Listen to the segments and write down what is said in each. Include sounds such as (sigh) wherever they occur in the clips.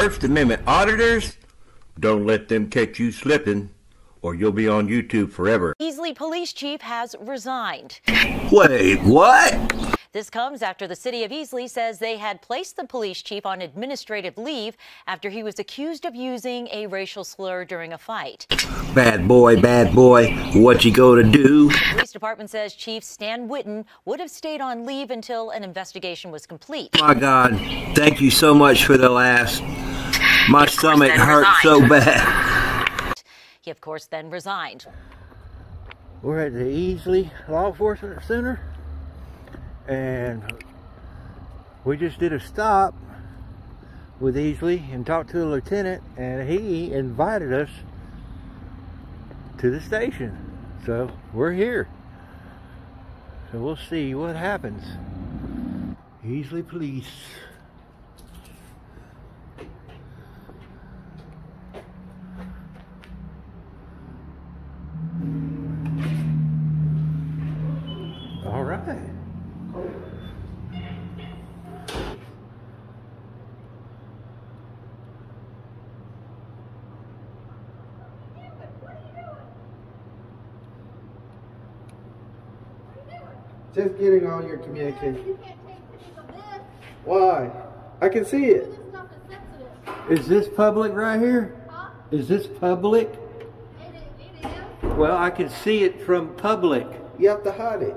First Amendment auditors, don't let them catch you slipping, or you'll be on YouTube forever. Easley Police Chief has resigned. Wait, what? This comes after the city of Easley says they had placed the police chief on administrative leave after he was accused of using a racial slur during a fight. Bad boy, bad boy, what you gonna do? The police department says Chief Stan Whitten would have stayed on leave until an investigation was complete. My God, thank you so much for the last. My stomach then hurt so bad. He, of course, then resigned. We're at the Easley Law Enforcement Center and we just did a stop with Easley and talked to the lieutenant and he invited us to the station. So we're here. So we'll see what happens. Easley Police. Just getting all your communication. Why? I can see it. Is this public right here? Is this public? Well, I can see it from public. You have to hide it.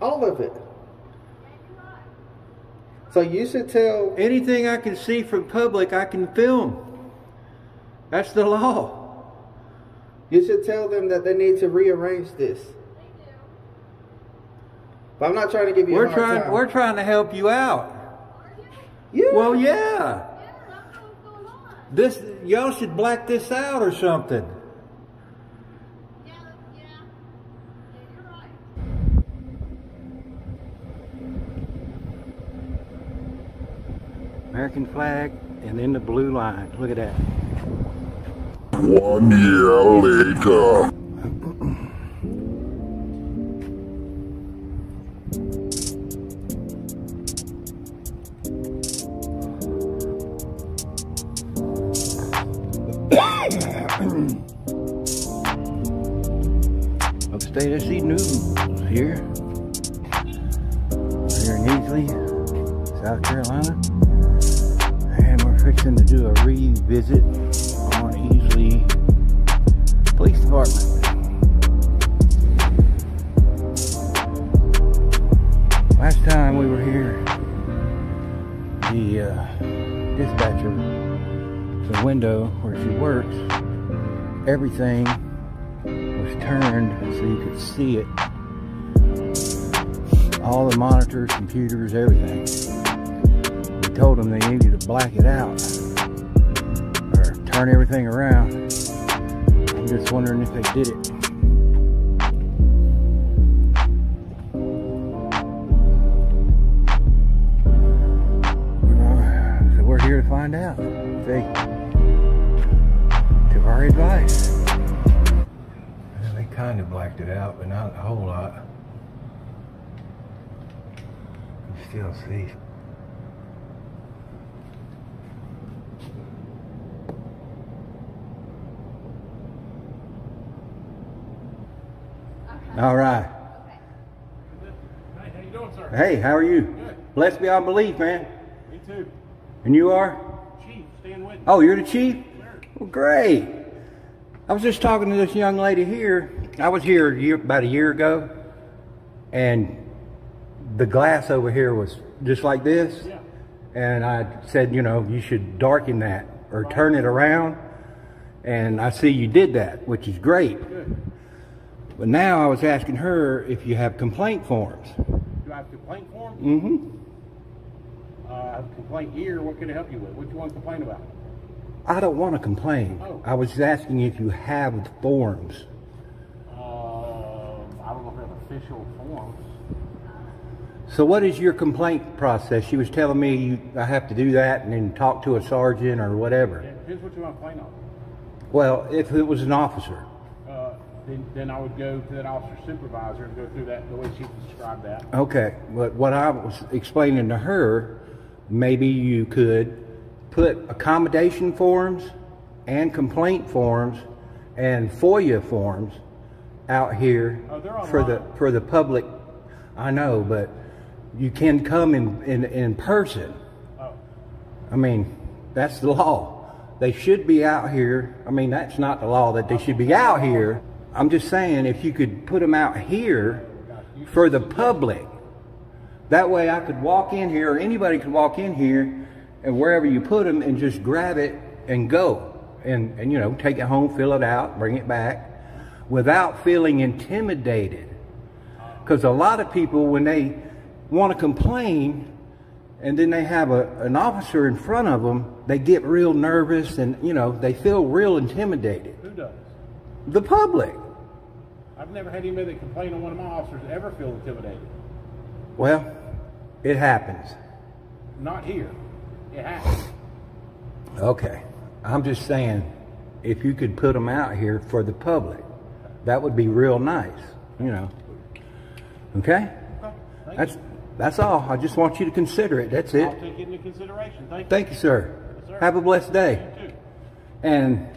All of it. So you should tell. Anything I can see from public, I can film. That's the law. You should tell them that they need to rearrange this. But I'm not trying to give you We're trying. time. We're trying to help you out. Yeah. Well, yeah. This y'all should black this out or something. American flag and then the blue line. Look at that. One year later. Upstate SC News here. Here in Easley, South Carolina. And we're fixing to do a revisit Easley Police Department. Last time we were here, the uh, dispatcher, the window where she works, everything was turned so you could see it. All the monitors, computers, everything. We told them they needed to black it out turn everything around. I'm just wondering if they did it. So we're here to find out they took our advice. They kind of blacked it out, but not a whole lot. You still see. All right. Hey, how you doing, sir? Hey, how are you? Good. Blessed beyond belief, man. Me too. And you are? Chief, Stan Whitten. Oh, you're the chief? Sir. Well, great. I was just talking to this young lady here. I was here a year, about a year ago, and the glass over here was just like this. Yeah. And I said, you know, you should darken that or turn it around. And I see you did that, which is great. Good. But now I was asking her if you have complaint forms. Do I have complaint form? Mm-hmm. Uh, I have a complaint here. What can I help you with? What do you want to complain about? I don't want to complain. Oh. I was asking if you have the forms. Uh, I don't know if have official forms. So what is your complaint process? She was telling me you, I have to do that and then talk to a sergeant or whatever. depends what you want to complain on. Well, if it was an officer. Then, then I would go to that officer supervisor and go through that, the way she described that. Okay, but what I was explaining to her, maybe you could put accommodation forms and complaint forms and FOIA forms out here Oh, for the for the public. I know, but you can come in in, in person. Oh, I mean, that's the law. They should be out here. I mean, that's not the law that they should be out here. I'm just saying if you could put them out here for the public. That way I could walk in here or anybody could walk in here and wherever you put them and just grab it and go. And, and you know, take it home, fill it out, bring it back without feeling intimidated. Because a lot of people, when they want to complain, and then they have a, an officer in front of them, they get real nervous and, you know, they feel real intimidated. who does? The public. I've never had anybody that complained on one of my officers ever feel intimidated. Well, it happens. Not here. It happens. Okay. I'm just saying, if you could put them out here for the public, that would be real nice, you know. Okay? Thank That's that's all. I just want you to consider it. That's it. I'll take it into consideration. Thank you. Thank you, sir. sir. Have a blessed day. You too. And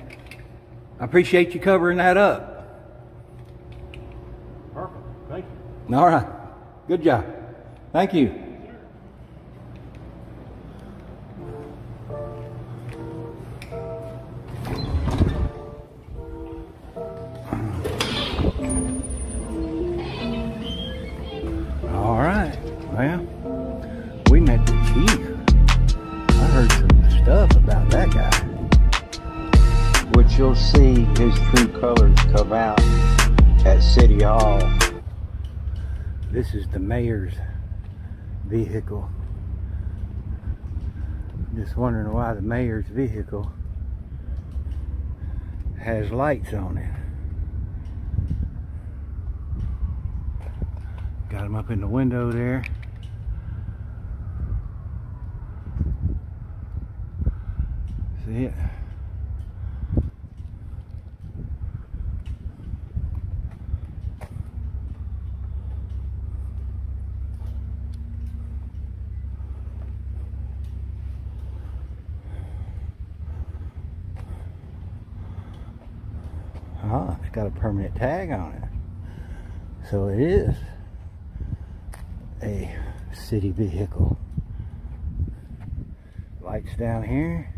I appreciate you covering that up. Perfect. Thank you. All right. Good job. Thank you. This is the mayor's vehicle. Just wondering why the mayor's vehicle has lights on it. Got him up in the window there. See it? Ah, it's got a permanent tag on it. So it is a city vehicle. Lights down here.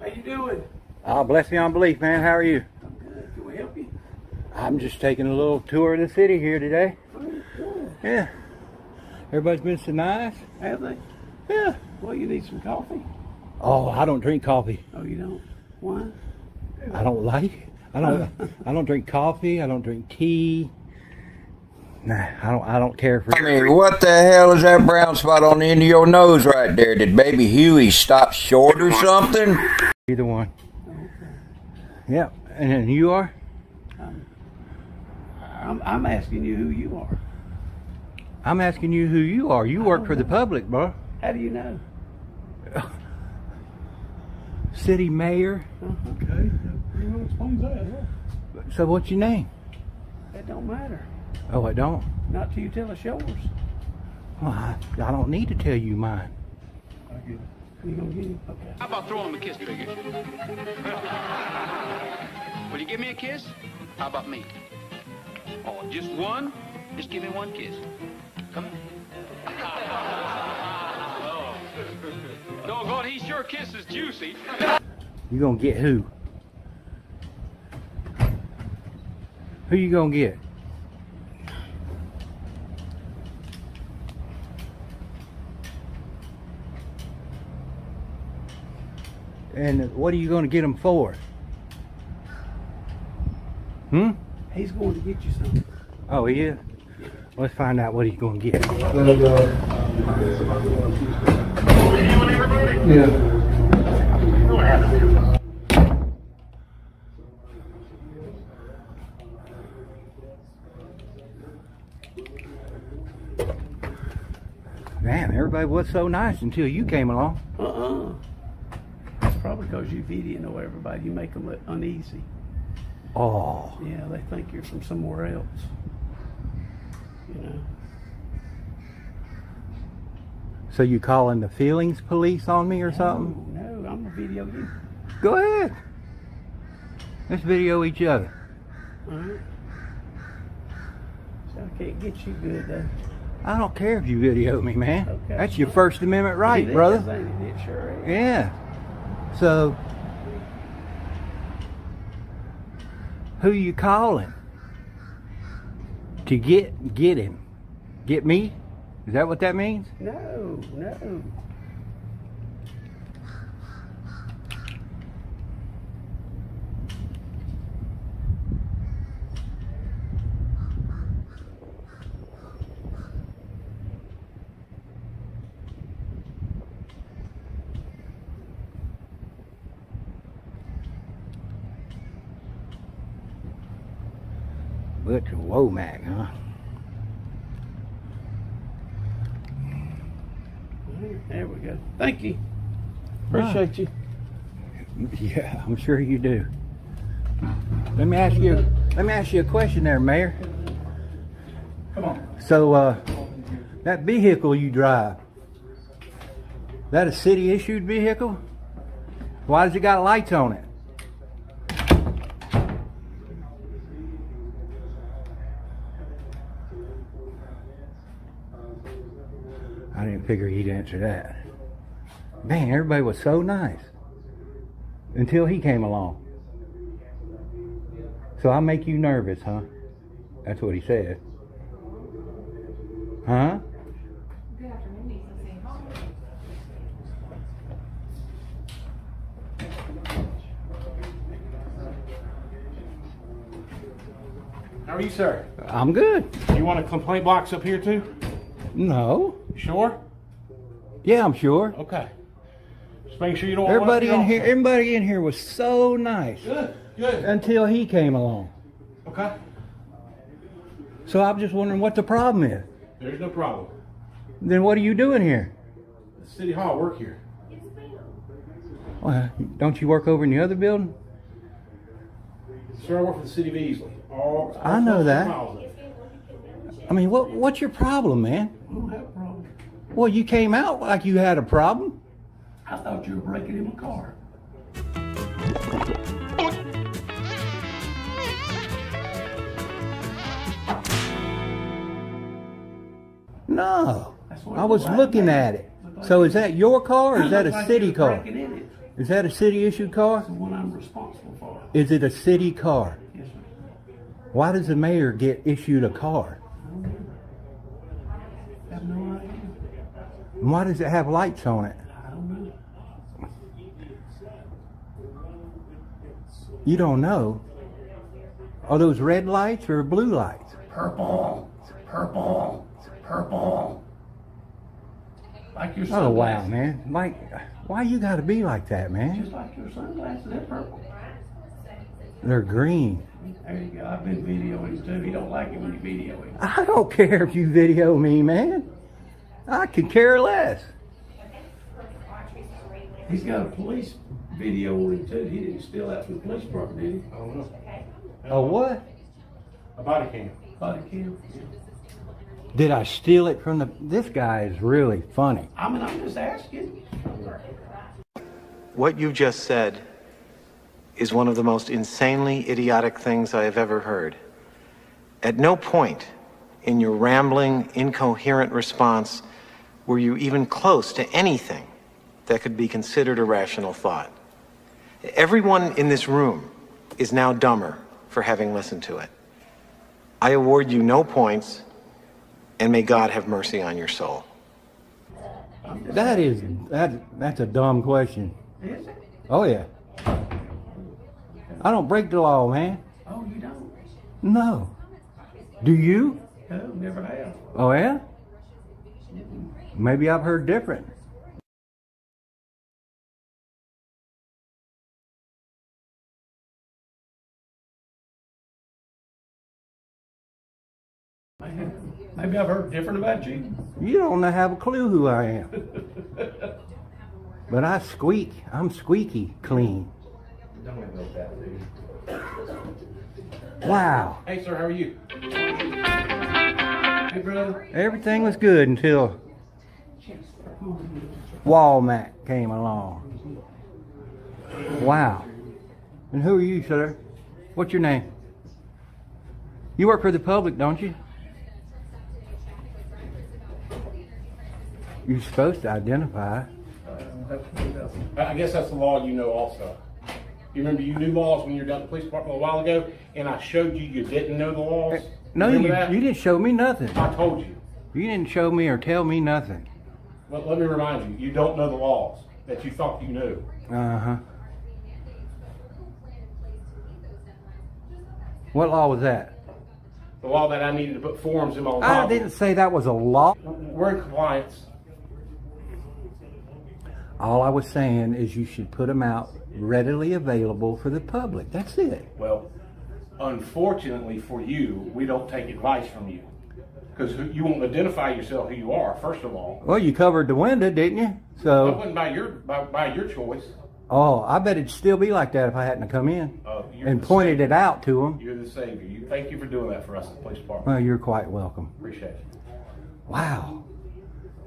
How you doing? Ah, bless the unbelief, man. How are you? I'm good. Can we help you? I'm just taking a little tour of the city here today. Yeah. Everybody's been so nice. Have they? Yeah. Well, you need some coffee. Oh, I don't drink coffee. Oh, you don't? Why? I don't like it. I don't. (laughs) I don't drink coffee. I don't drink tea. Nah, I don't. I don't care for. I mean, what the hell is that brown spot on the end of your nose right there? Did baby Huey stop short or something? Either one. Yep. And then you are? I'm, I'm asking you who you are. I'm asking you who you are. You work for the public, bro. How do you know? (laughs) City mayor. Uh-huh. Okay. You know, explains that. Yeah. So what's your name? That don't matter. Oh, I don't. Not till you tell us yours. Well, I, I don't need to tell you mine. I get it. You gonna get him? Okay. How about throwing him a kiss, Trigger? (laughs) Will you give me a kiss? How about me? Oh, just one? Just give me one kiss. Come on. (laughs) No, God, he sure kisses juicy. (laughs) You gonna get who? Who you gonna get? And what are you gonna get them for? Hmm? He's going to get you something. Oh, he is. Let's find out what he's going to get. Yeah. Damn, everybody was so nice until you came along. Uh-uh. Probably because you video know everybody. You make them look uneasy. Oh, Yeah, they think you're from somewhere else. You know. so you calling the feelings police on me or something? No, no, I'm gonna video you. Go ahead. Let's video each other. All right. So I can't get you good though. I don't care if you video me, man. Okay. That's your First Amendment right, It brother. it? It sure is. Yeah. So, who you calling to get get him? Get me? Is that what that means? No, no. Butch Womack, huh? There we go. Thank you. Appreciate you. (laughs) Yeah, I'm sure you do. Let me ask you. Let me ask you a question, there, Mayor. Come on. So, uh, that vehicle you drive, that a city issued vehicle? Why does it got lights on it? I didn't figure he'd answer that. Man, everybody was so nice until he came along. So I make you nervous, huh? That's what he said. Huh? How are you, sir? I'm good. You want a complaint box up here too? No. You sure? Yeah, I'm sure. Okay. Just make sure you don't Everybody in here, everybody in here was so nice Good, good. until he came along. Okay. So I'm just wondering what the problem is. There's no problem. Then what are you doing here? City hall, I work here. Well, don't you work over in the other building? Sir, I work for the city of Easley. All, all I know that. miles of it. I mean, what what's your problem, man? I don't have a problem. Well, you came out like you had a problem. I thought you were breaking in my car. No. I was looking man. at it. So is that your car or is that a like city car? breaking in it. Is that a city issued car? The one I'm responsible for. Is it a city car? Yes, sir. Why does the mayor get issued a car? I have no idea. And why does it have lights on it? Don't. You don't know. Are those red lights or blue lights? Purple, purple, purple. Like your sunglasses. Oh wow, man! Like, why you got to be like that, man? Just like your sunglasses, they're purple. They're green. There you go. I've been videoing too. He don't like it when you video him. I don't care if you video me, man. I could care less. He's got a police video on him too. He didn't steal that from the police department, did he? I don't know. Oh what? A body cam. Body cam. Did I steal it from the? This guy is really funny. I mean, I'm just asking. What you just said is one of the most insanely idiotic things I have ever heard. At no point in your rambling, incoherent response were you even close to anything that could be considered a rational thought. Everyone in this room is now dumber for having listened to it. I award you no points, and may God have mercy on your soul. That is that. That's a dumb question. Is it? Oh yeah. I don't break the law, man. Oh, you don't? No. Do you? No, never have. Oh yeah? Maybe I've heard different. Maybe I've heard different about you. You don't have a clue who I am. but I squeak. I'm squeaky clean. Wow. Hey, sir, how are you? Hey, brother. Everything was good until Walmart came along. Wow. And who are you, sir? What's your name? You work for the public, don't you? You're supposed to identify. I guess that's the law you know also. You remember you knew laws when you were down at the police department a while ago, and I showed you you didn't know the laws? No, you, that? you didn't show me nothing. I told you. You didn't show me or tell me nothing. Well, let me remind you, you don't know the laws that you thought you knew. Uh huh. What law was that? The law that I needed to put forms in my I didn't say that was a law. We're in compliance. All I was saying is you should put them out readily available for the public. That's it. Well, unfortunately for you, we don't take advice from you. Because you won't identify yourself who you are, first of all. Well, you covered the window, didn't you? So So, wasn't by your by, by your choice. oh, I bet it'd still be like that if I hadn't come in Uh, and the pointed it out to them. You're the savior. You thank you for doing that for us at the police department. Well, you're quite welcome. Appreciate it. Wow.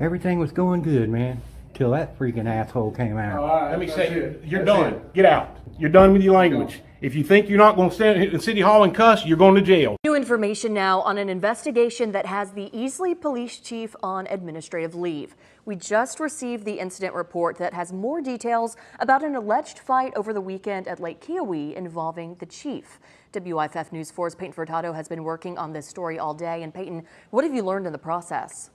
Everything was going good, man, till that freaking asshole came out. Let me say, you're done. Get out. You're done with your language. If you think you're not going to stand in City Hall and cuss, you're going to jail. Information now on an investigation that has the Easley police chief on administrative leave. We just received the incident report that has more details about an alleged fight over the weekend at Lake Keowee involving the chief. WYFF News 4's Peyton Furtado has been working on this story all day. And Peyton, what have you learned in the process?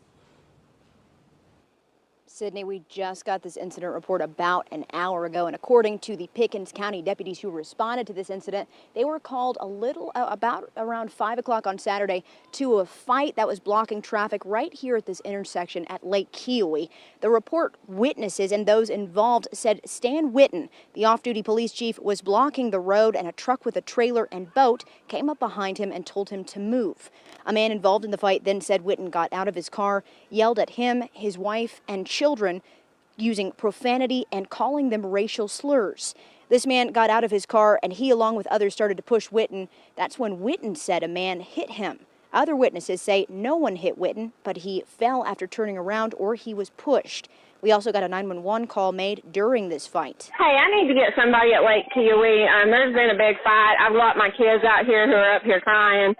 Sydney, we just got this incident report about an hour ago, and according to the Pickens County deputies who responded to this incident, they were called a little uh, about around 5 o'clock on Saturday to a fight that was blocking traffic right here at this intersection at Lake Keowee. The report witnesses and those involved said Stan Whitten, the off-duty police chief, was blocking the road, and a truck with a trailer and boat came up behind him and told him to move. A man involved in the fight then said Whitten got out of his car, yelled at him, his wife, and children, using profanity and calling them racial slurs. This man got out of his car and he, along with others, started to push Whitten. That's when Whitten said a man hit him. Other witnesses say no one hit Whitten, but he fell after turning around or he was pushed. We also got a 911 call made during this fight. Hey, I need to get somebody at Lake Keowee. Um, there's been a big fight. I've got my kids out here who are up here crying.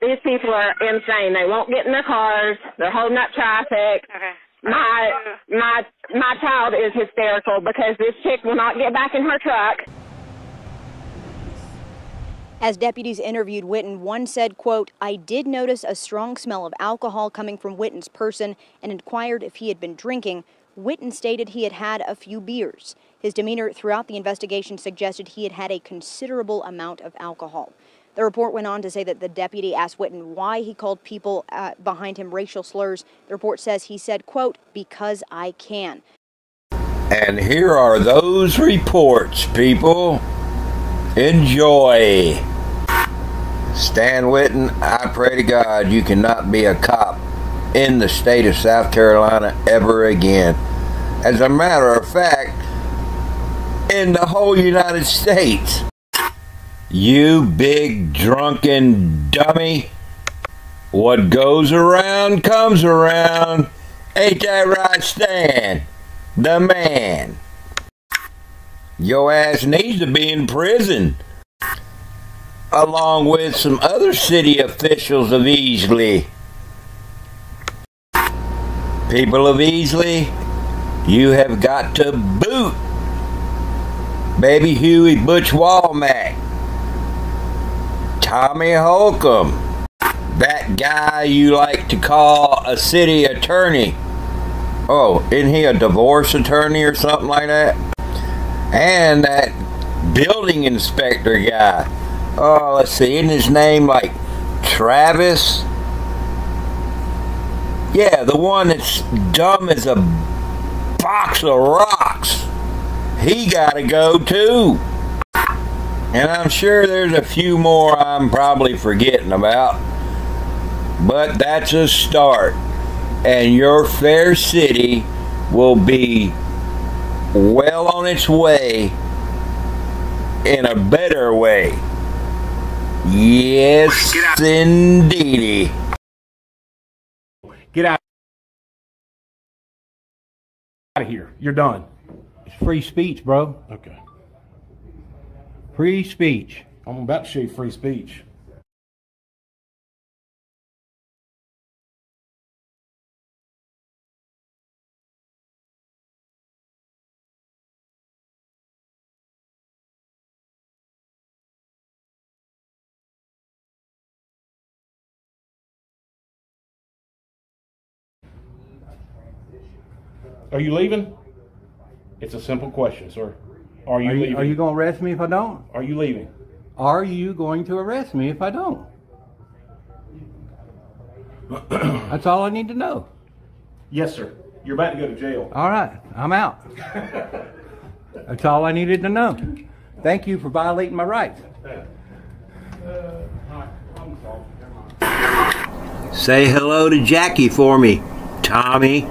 These people are insane. They won't get in their cars. They're holding up traffic. My my my child is hysterical because this chick will not get back in her truck. As deputies interviewed Whitten, one said, quote, I did notice a strong smell of alcohol coming from Whitten's person and inquired if he had been drinking. Whitten stated he had had a few beers. His demeanor throughout the investigation suggested he had had a considerable amount of alcohol. The report went on to say that the deputy asked Whitten why he called people uh, behind him racial slurs. The report says he said, quote, because I can. And here are those reports, people. Enjoy. Stan Whitten, I pray to God you cannot be a cop in the state of South Carolina ever again. As a matter of fact, in the whole United States. You big drunken dummy. What goes around comes around. Ain't that right, Stan? The man. Your ass needs to be in prison. Along with some other city officials of Easley. People of Easley, you have got to boot Baby Huey Butch Womack. Tommy Holcomb, that guy you like to call a city attorney. Oh, isn't he a divorce attorney or something like that? And that building inspector guy. Oh, let's see, isn't his name like Travis? Yeah, the one that's dumb as a box of rocks. He got to go too. And I'm sure there's a few more I'm probably forgetting about. But that's a start. And your fair city will be well on its way in a better way. Yes, indeedy. Get out of here. You're done. It's free speech, bro. Okay. Free speech. I'm about to show you free speech. Are you leaving? It's a simple question, sir. Are you Are you, leaving? are you going to arrest me if I don't? Are you leaving? Are you going to arrest me if I don't? (clears throat) That's all I need to know. Yes, sir. You're about to go to jail. All right, I'm out. (laughs) That's all I needed to know. Thank you for violating my rights. Say hello to Jackie for me, Tommy.